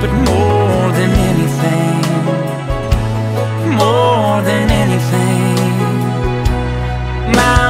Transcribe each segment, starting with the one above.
But more than anything More than anything My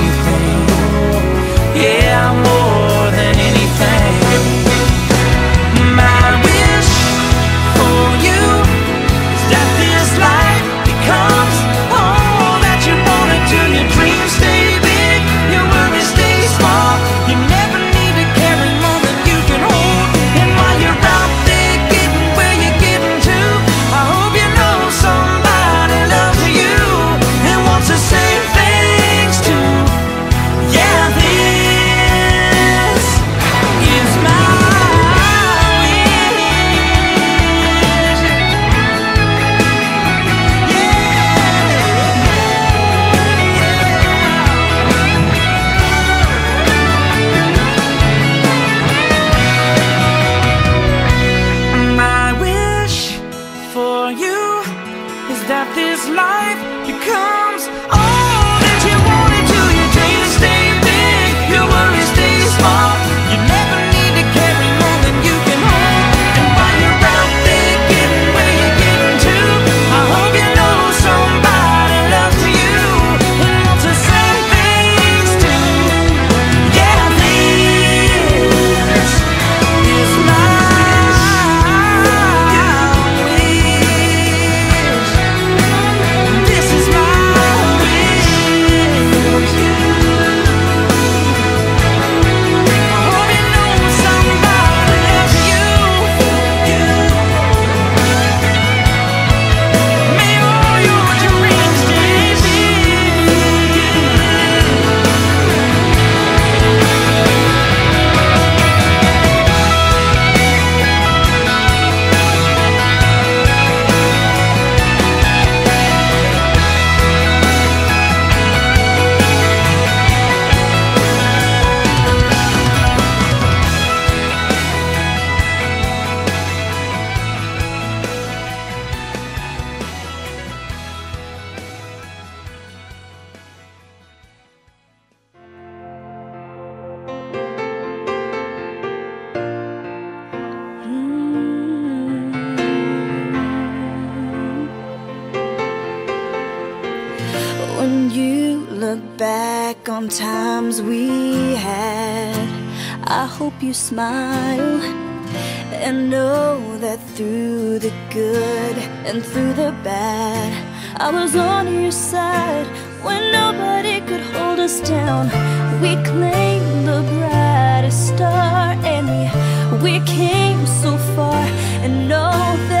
this life becomes all back on times we had, I hope you smile and know that through the good and through the bad, I was on your side when nobody could hold us down. We claimed the brightest star and we, we came so far and know they